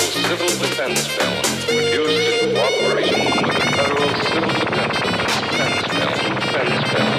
Civil Defense Bill, reduced to cooperation with the Federal Civil Defense, defense Bill, Defense Bill.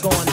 Going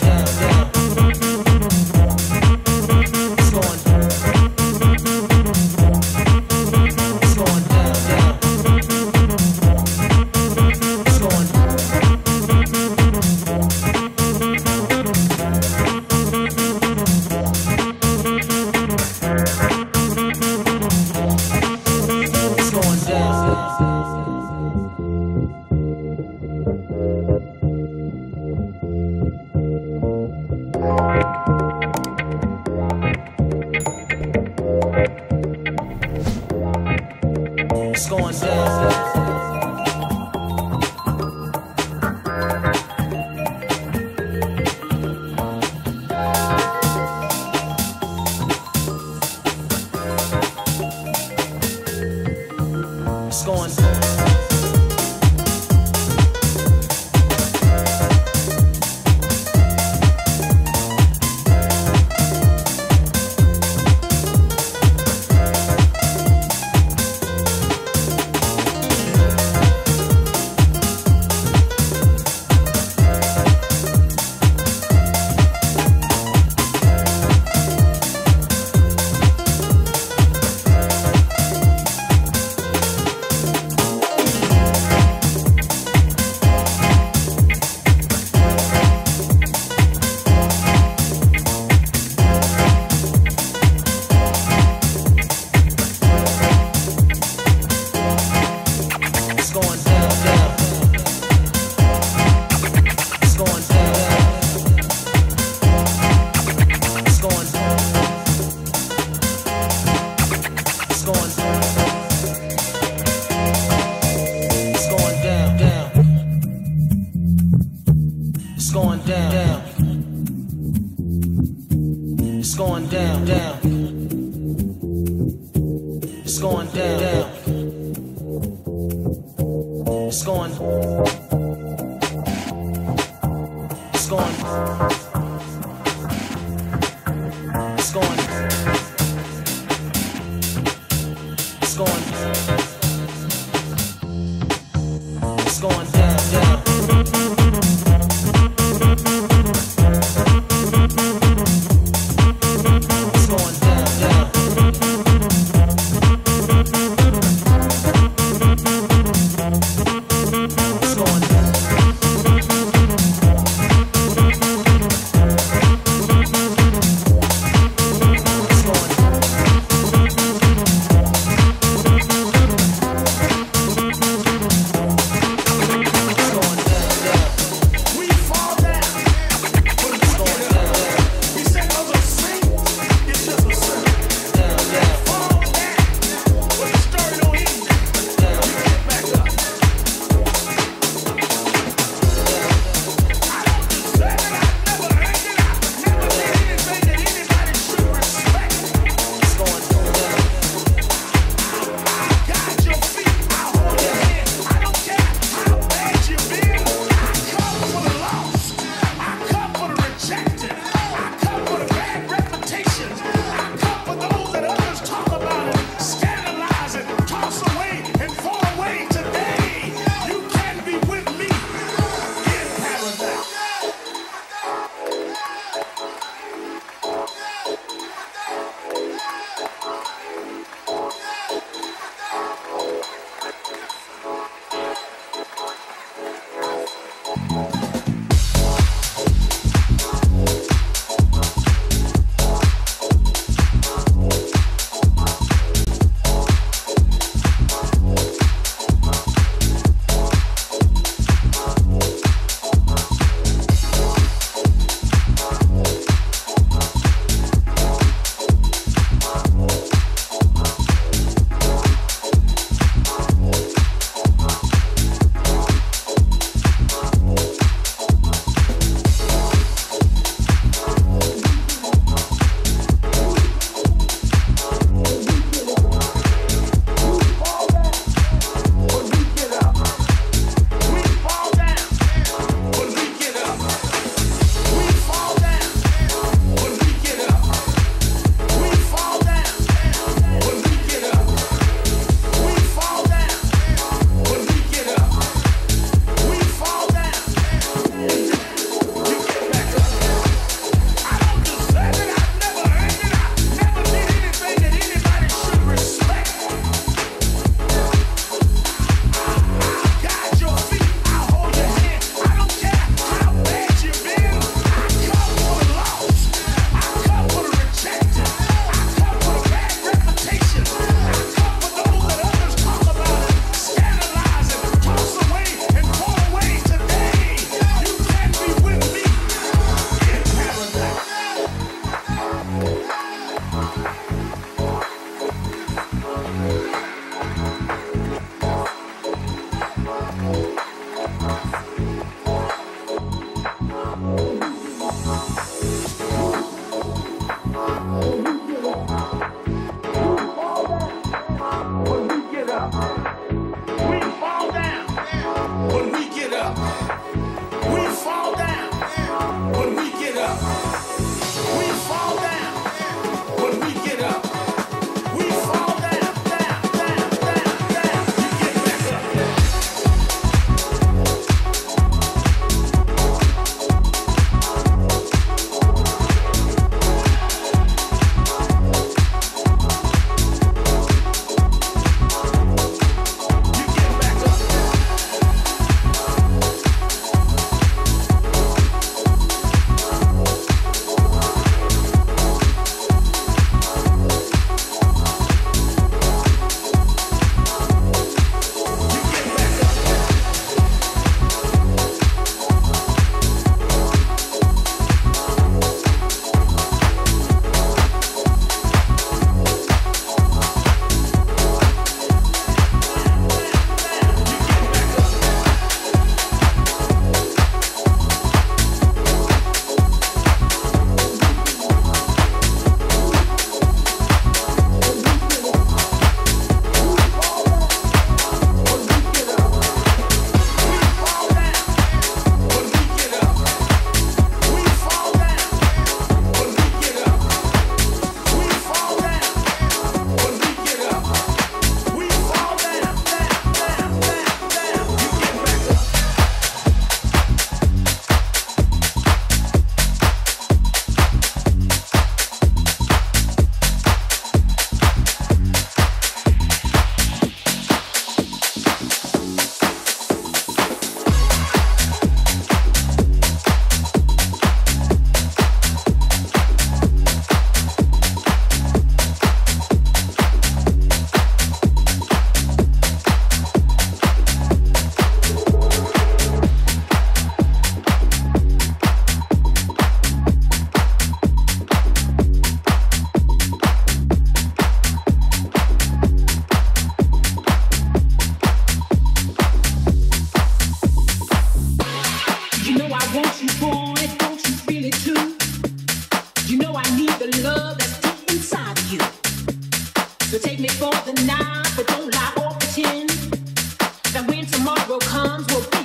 times will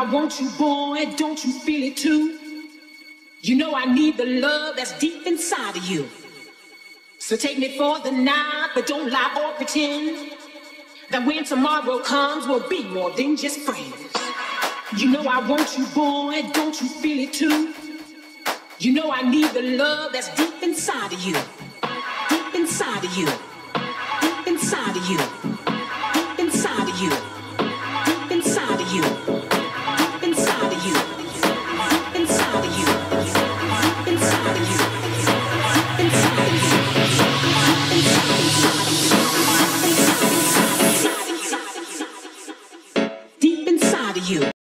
I want you, boy, don't you feel it too? You know I need the love that's deep inside of you. So take me for the night, but don't lie or pretend that when tomorrow comes, we'll be more than just friends. You know I want you, boy, don't you feel it too? You know I need the love that's deep inside of you. deep inside of you. Deep inside of you. Deep inside of you. Deep inside of you.